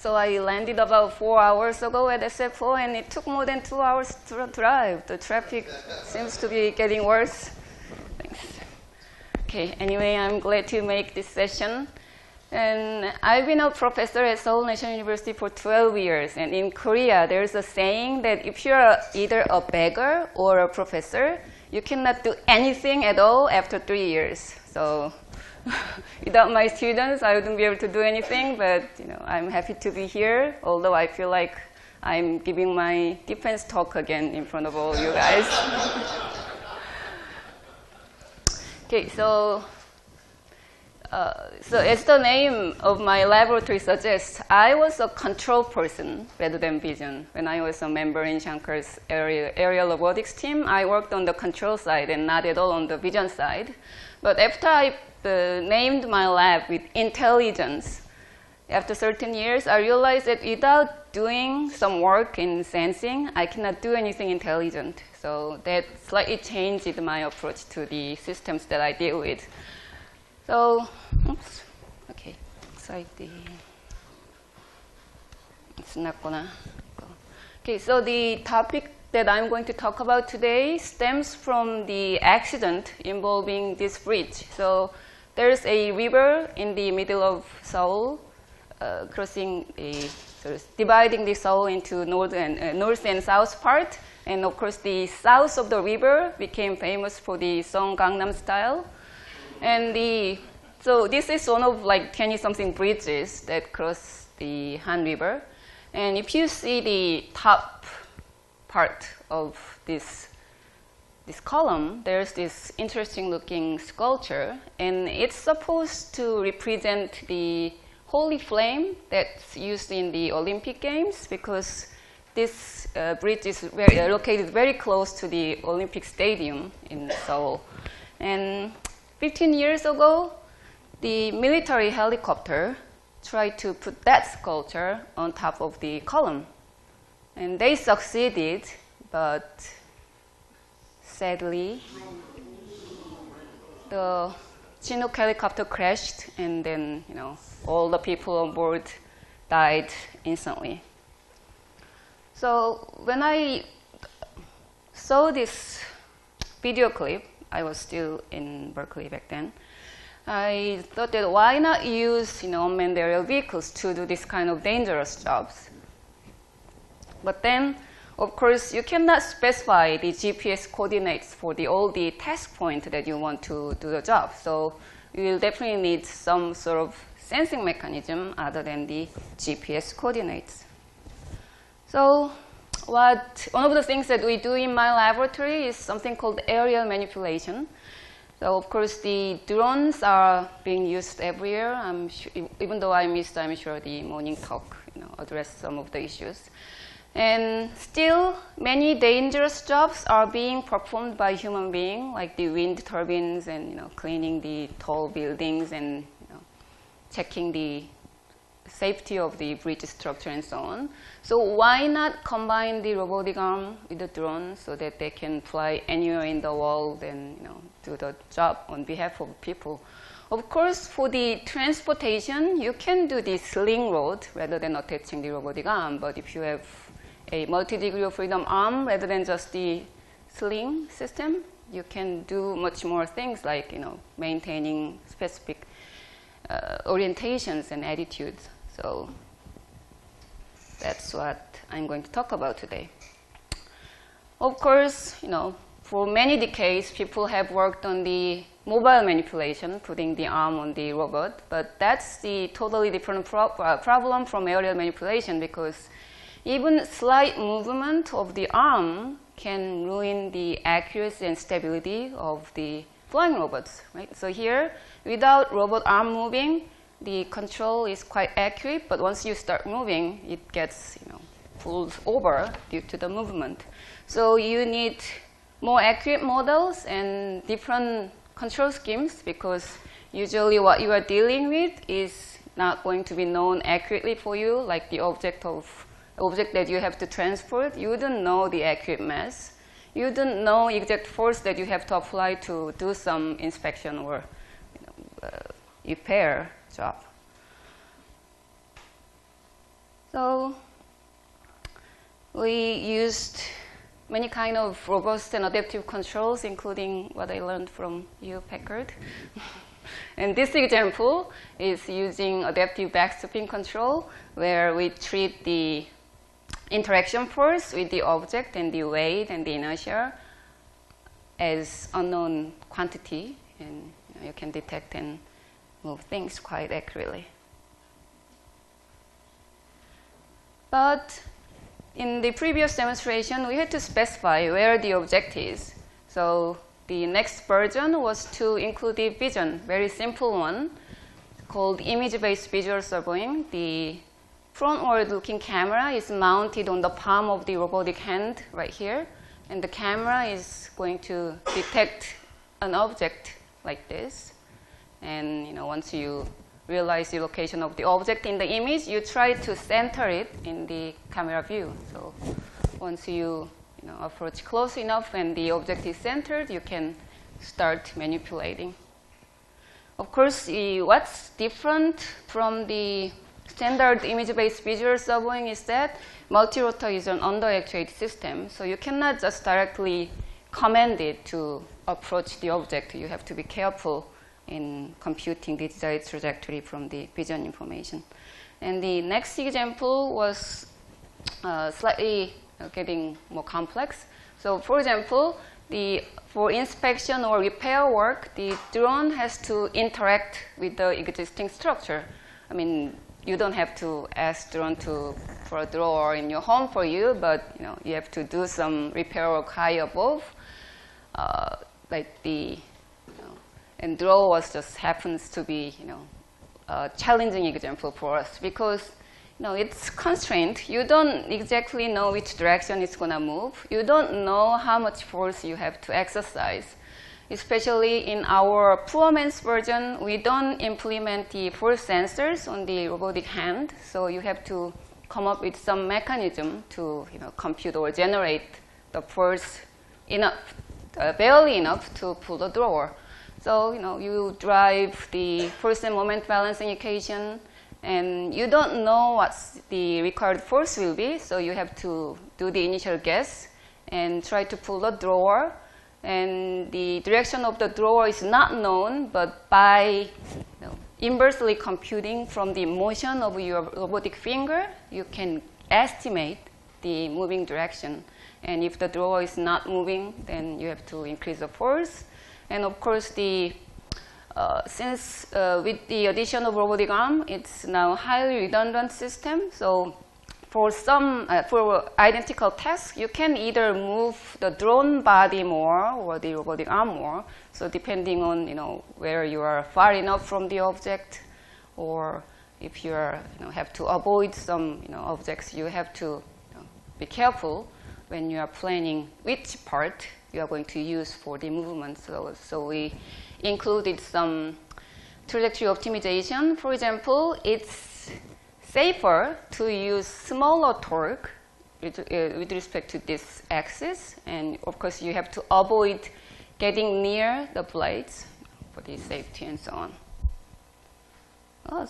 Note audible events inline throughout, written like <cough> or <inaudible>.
So I landed about four hours ago at SFO, and it took more than two hours to drive. The traffic seems to be getting worse. Thanks. Okay, anyway, I'm glad to make this session. And I've been a professor at Seoul National University for 12 years. And in Korea, there's a saying that if you're either a beggar or a professor, you cannot do anything at all after three years. So <laughs> without my students, I wouldn't be able to do anything. But you know, I'm happy to be here, although I feel like I'm giving my defense talk again in front of all you guys. <laughs> okay, so uh, so as the name of my laboratory suggests, I was a control person rather than vision. When I was a member in Shankar's area, aerial robotics team, I worked on the control side and not at all on the vision side. But after I uh, named my lab with intelligence, after certain years, I realized that without doing some work in sensing, I cannot do anything intelligent. So that slightly changed my approach to the systems that I deal with. So, oops, okay, the, it's not gonna go. Okay, so the topic that I'm going to talk about today stems from the accident involving this bridge. So there's a river in the middle of Seoul, uh, crossing a, sort of dividing the Seoul into north and, uh, north and south part. And of course, the south of the river became famous for the Song Gangnam style. And the, so this is one of like 20 something bridges that cross the Han River. And if you see the top part of this, this column, there's this interesting looking sculpture. And it's supposed to represent the holy flame that's used in the Olympic Games because this uh, bridge is very, uh, located very close to the Olympic Stadium in Seoul. And 15 years ago, the military helicopter tried to put that sculpture on top of the column. And they succeeded, but sadly, the Chinook helicopter crashed, and then you know all the people on board died instantly. So when I saw this video clip, I was still in Berkeley back then. I thought that why not use you know, unmanned aerial vehicles to do this kind of dangerous jobs? But then, of course, you cannot specify the GPS coordinates for the, all the task point that you want to do the job. So you will definitely need some sort of sensing mechanism other than the GPS coordinates. So what one of the things that we do in my laboratory is something called aerial manipulation. So of course the drones are being used everywhere. I'm sure, even though I missed, I'm sure the morning talk you know, addressed some of the issues. And still, many dangerous jobs are being performed by human beings, like the wind turbines and you know, cleaning the tall buildings and you know, checking the safety of the bridge structure and so on. So why not combine the robotic arm with the drone so that they can fly anywhere in the world and you know, do the job on behalf of people? Of course, for the transportation, you can do the sling load rather than attaching the robotic arm. But if you have a multi-degree of freedom arm rather than just the sling system, you can do much more things like you know maintaining specific uh, orientations and attitudes. So that's what I'm going to talk about today. Of course, you know, for many decades, people have worked on the mobile manipulation, putting the arm on the robot, but that's the totally different pro problem from aerial manipulation because even slight movement of the arm can ruin the accuracy and stability of the flying robots, right? So here, without robot arm moving, the control is quite accurate, but once you start moving, it gets you know, pulled over due to the movement. So you need more accurate models and different control schemes because usually what you are dealing with is not going to be known accurately for you, like the object of object that you have to transport. You don't know the accurate mass. You don't know exact force that you have to apply to do some inspection or you know, uh, repair job. So we used many kind of robust and adaptive controls, including what I learned from you, Packard. <laughs> and this example is using adaptive backstepping control, where we treat the interaction force with the object and the weight and the inertia as unknown quantity, and you, know, you can detect and move things quite accurately. But in the previous demonstration, we had to specify where the object is. So the next version was to include the vision, very simple one, called image-based visual servoing. The frontward-looking camera is mounted on the palm of the robotic hand right here, and the camera is going to detect an object like this. And you know, once you realize the location of the object in the image, you try to center it in the camera view. So once you, you know, approach close enough and the object is centered, you can start manipulating. Of course, what's different from the standard image-based visual servoing is that multi-rotor is an under-actuated system. So you cannot just directly command it to approach the object. You have to be careful in computing the desired trajectory from the vision information. And the next example was uh, slightly uh, getting more complex. So for example, the, for inspection or repair work, the drone has to interact with the existing structure. I mean, you don't have to ask drone to for a drawer in your home for you, but you know you have to do some repair work high above, uh, like the and draw was just happens to be, you know, a challenging example for us because, you know, it's constrained. You don't exactly know which direction it's going to move. You don't know how much force you have to exercise. Especially in our poor version, we don't implement the force sensors on the robotic hand, so you have to come up with some mechanism to you know, compute or generate the force enough, uh, barely enough to pull the drawer. So, you know, you drive the force and moment balancing equation, and you don't know what the required force will be, so you have to do the initial guess and try to pull the drawer. And the direction of the drawer is not known, but by you know, inversely computing from the motion of your robotic finger, you can estimate the moving direction. And if the drawer is not moving, then you have to increase the force. And of course, the uh, since uh, with the addition of robotic arm, it's now highly redundant system. So for some, uh, for identical tasks, you can either move the drone body more or the robotic arm more. So depending on, you know, where you are far enough from the object or if you are, you know, have to avoid some, you know, objects, you have to you know, be careful when you are planning which part you are going to use for the movement. So, so we included some trajectory optimization. For example, it's safer to use smaller torque with, uh, with respect to this axis. And of course, you have to avoid getting near the blades for the safety and so on. Oh,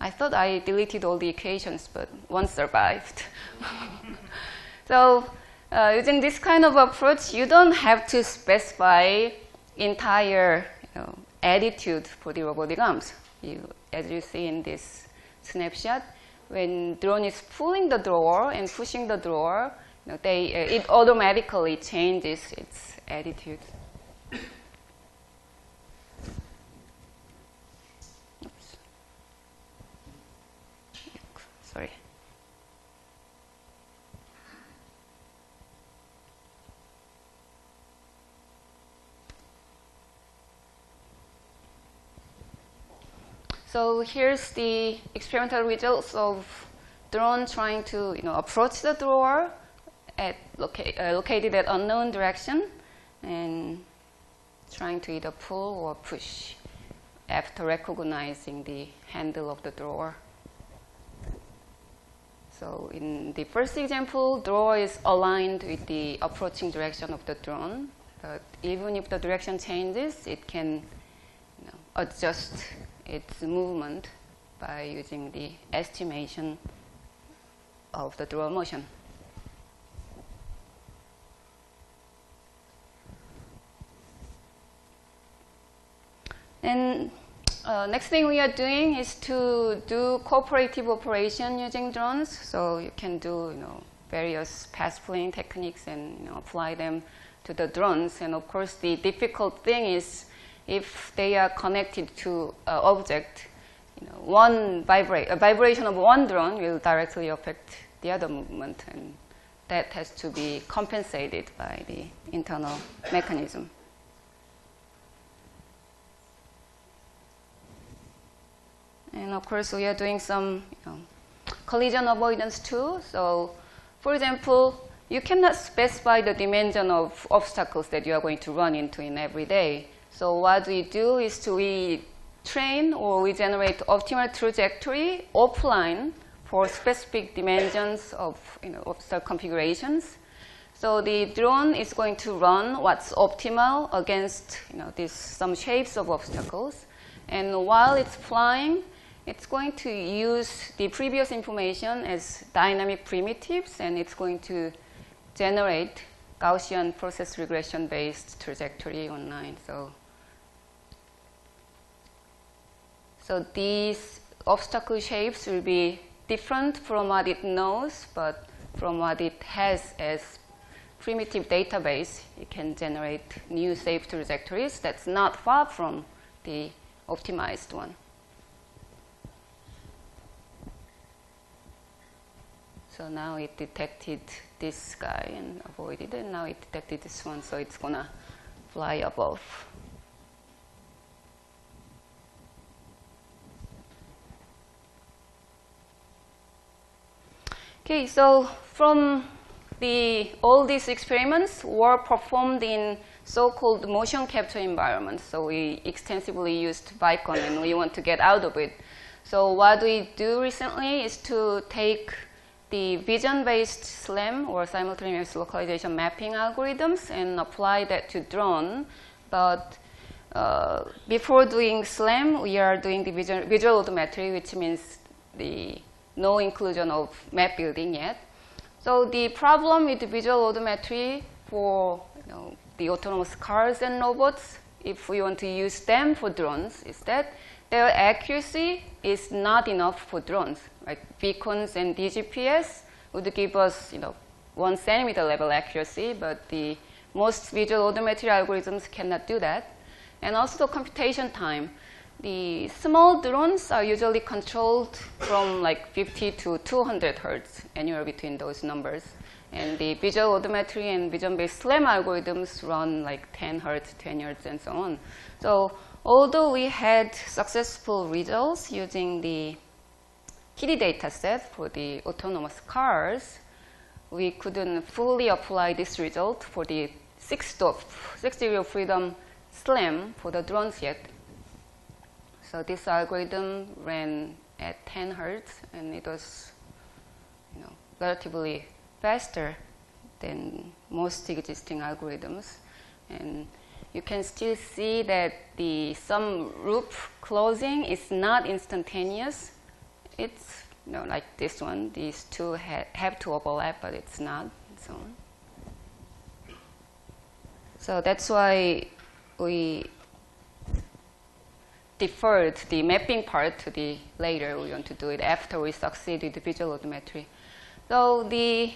I thought I deleted all the equations, but one survived. <laughs> so uh, using this kind of approach, you don't have to specify entire you know, attitude for the robotic arms. You, as you see in this snapshot, when drone is pulling the drawer and pushing the drawer, you know, they, uh, it automatically changes its attitude. So here's the experimental results of drone trying to you know, approach the drawer at loca uh, located at unknown direction and trying to either pull or push after recognizing the handle of the drawer. So in the first example, drawer is aligned with the approaching direction of the drone. But even if the direction changes, it can you know, adjust its movement by using the estimation of the drone motion. And uh, next thing we are doing is to do cooperative operation using drones. So you can do, you know, various path planning techniques and you know, apply them to the drones. And of course, the difficult thing is if they are connected to an object, you know, one vibra- a vibration of one drone will directly affect the other movement, and that has to be compensated by the internal mechanism. And of course, we are doing some you know, collision avoidance too. So, for example, you cannot specify the dimension of obstacles that you are going to run into in every day. So what we do is to we train or we generate optimal trajectory offline for specific dimensions of you know, obstacle configurations. So the drone is going to run what's optimal against you know, these, some shapes of obstacles. And while it's flying, it's going to use the previous information as dynamic primitives, and it's going to generate Gaussian process regression based trajectory online. So, so these obstacle shapes will be different from what it knows, but from what it has as primitive database, it can generate new safe trajectories that's not far from the optimized one. So now it detected this guy and avoided it. And now it detected this one, so it's gonna fly above. Okay, so from the all these experiments were performed in so-called motion capture environments. So we extensively used Vicon and we want to get out of it. So what we do recently is to take the vision-based SLAM or simultaneous localization mapping algorithms and apply that to drone. But uh, before doing SLAM, we are doing the visual, visual which means the no inclusion of map building yet. So the problem with visual odometry for you know, the autonomous cars and robots, if we want to use them for drones, is that their accuracy is not enough for drones. Right? Vicons and DGPS would give us, you know, one centimeter level accuracy, but the most visual odometry algorithms cannot do that. And also the computation time. The small drones are usually controlled from like 50 to 200 hertz, anywhere between those numbers. And the visual odometry and vision-based SLAM algorithms run like 10 hertz, 10 hertz, and so on. So although we had successful results using the KITTI data set for the autonomous cars, we couldn't fully apply this result for the six, six degree of freedom SLAM for the drones yet. So this algorithm ran at 10 hertz and it was you know, relatively faster than most existing algorithms. And you can still see that the some loop closing is not instantaneous. It's you know, like this one. These two ha have to overlap, but it's not. So, so that's why we deferred the mapping part to the later. We want to do it after we succeed with the visual odometry. So the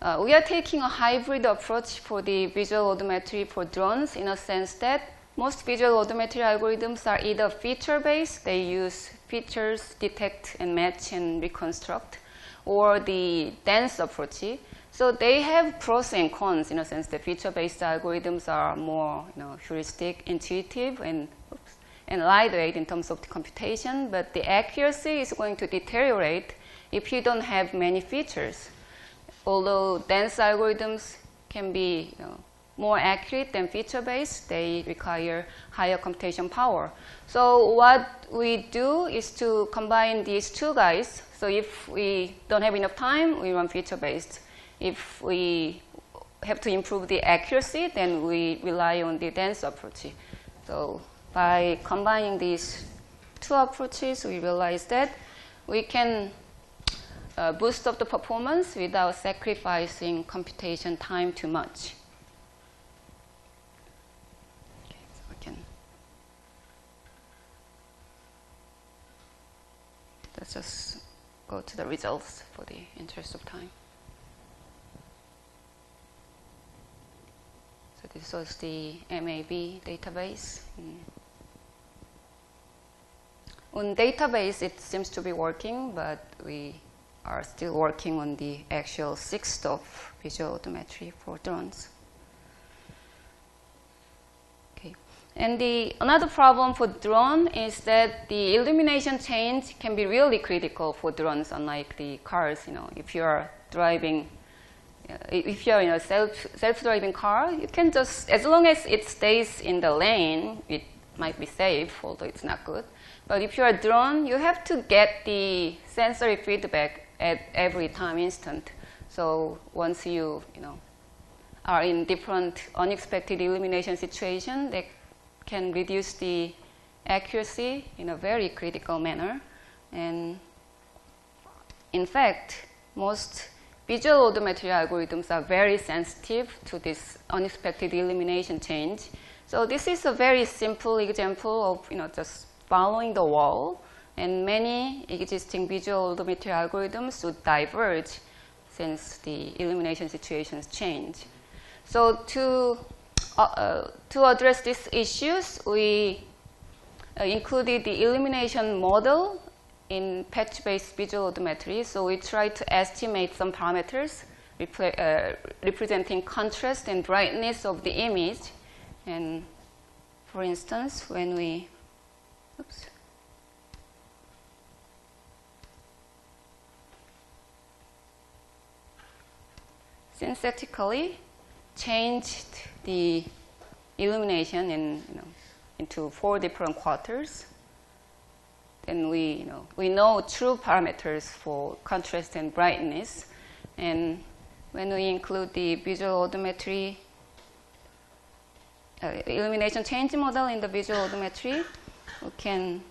uh, we are taking a hybrid approach for the visual odometry for drones in a sense that most visual odometry algorithms are either feature-based, they use features, detect and match and reconstruct, or the dense approach. So they have pros and cons in a sense. The feature-based algorithms are more you know, heuristic, intuitive, and oops, and lightweight in terms of the computation, but the accuracy is going to deteriorate if you don't have many features although dense algorithms can be you know, more accurate than feature-based, they require higher computation power. So what we do is to combine these two guys. So if we don't have enough time, we run feature-based. If we have to improve the accuracy, then we rely on the dense approach. So by combining these two approaches, we realize that we can uh, boost of the performance without sacrificing computation time too much. Let's just go to the results for the interest of time. So this was the MAV database. Mm. On database, it seems to be working, but we are still working on the actual sixth of visual odometry for drones. Okay. And the another problem for drone is that the illumination change can be really critical for drones, unlike the cars. You know, if you are driving, uh, if you are in a self self-driving car, you can just as long as it stays in the lane, it might be safe, although it's not good. But if you're a drone, you have to get the sensory feedback at every time instant. So once you, you know, are in different unexpected illumination situation, they can reduce the accuracy in a very critical manner. And in fact, most visual odometry algorithms are very sensitive to this unexpected illumination change. So this is a very simple example of, you know, just following the wall, and many existing visual odometry algorithms would diverge since the illumination situations change. So to, uh, uh, to address these issues, we uh, included the illumination model in patch-based visual odometry. So we tried to estimate some parameters uh, representing contrast and brightness of the image. And for instance, when we Oops. Synthetically changed the illumination in, you know, into four different quarters. Then we, you know, we know true parameters for contrast and brightness. And when we include the visual odometry uh, illumination change model in the visual odometry, we can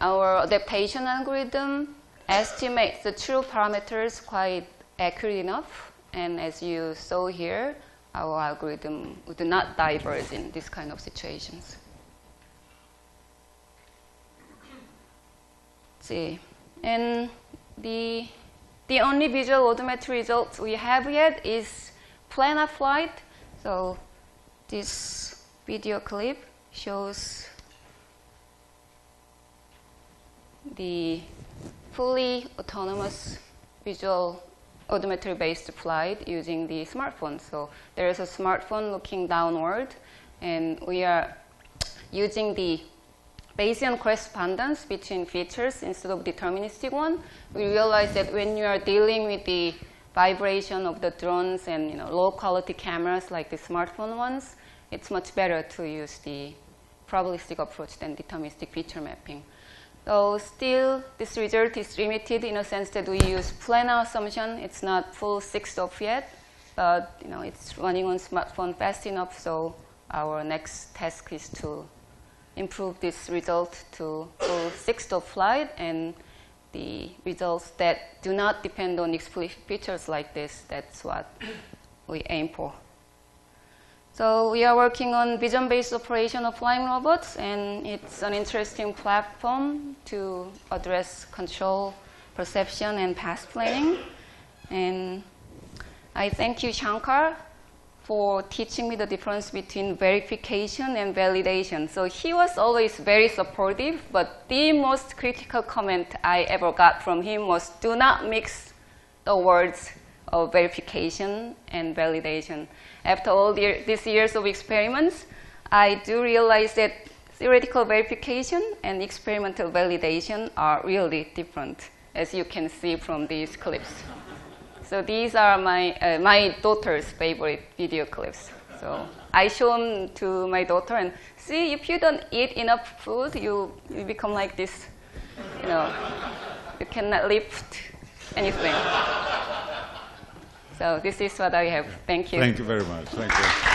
our adaptation algorithm estimates the true parameters quite accurate enough. And as you saw here, our algorithm would not diverge in this kind of situations. Let's see. And the, the only visual odometry results we have yet is planar flight. So this video clip shows the fully autonomous visual odometry based flight using the smartphone. So there is a smartphone looking downward and we are using the Bayesian correspondence between features instead of deterministic one, we realize that when you are dealing with the vibration of the drones and you know, low quality cameras like the smartphone ones, it's much better to use the probabilistic approach than deterministic feature mapping. Though still, this result is limited in a sense that we use planar assumption. It's not full sixth of yet, but you know, it's running on smartphone fast enough, so our next task is to improve this result to full sixth of flight and the results that do not depend on explicit features like this, that's what we aim for. So we are working on vision-based operation of flying robots, and it's an interesting platform to address control, perception, and path planning. And I thank you, Shankar, for teaching me the difference between verification and validation. So he was always very supportive, but the most critical comment I ever got from him was do not mix the words of verification and validation. After all the, these years of experiments, I do realize that theoretical verification and experimental validation are really different, as you can see from these clips. So these are my, uh, my daughter's favorite video clips. So I show them to my daughter and see if you don't eat enough food, you, you become like this. You know, you cannot lift anything. So this is what I have. Thank you. Thank you very much. Thank you.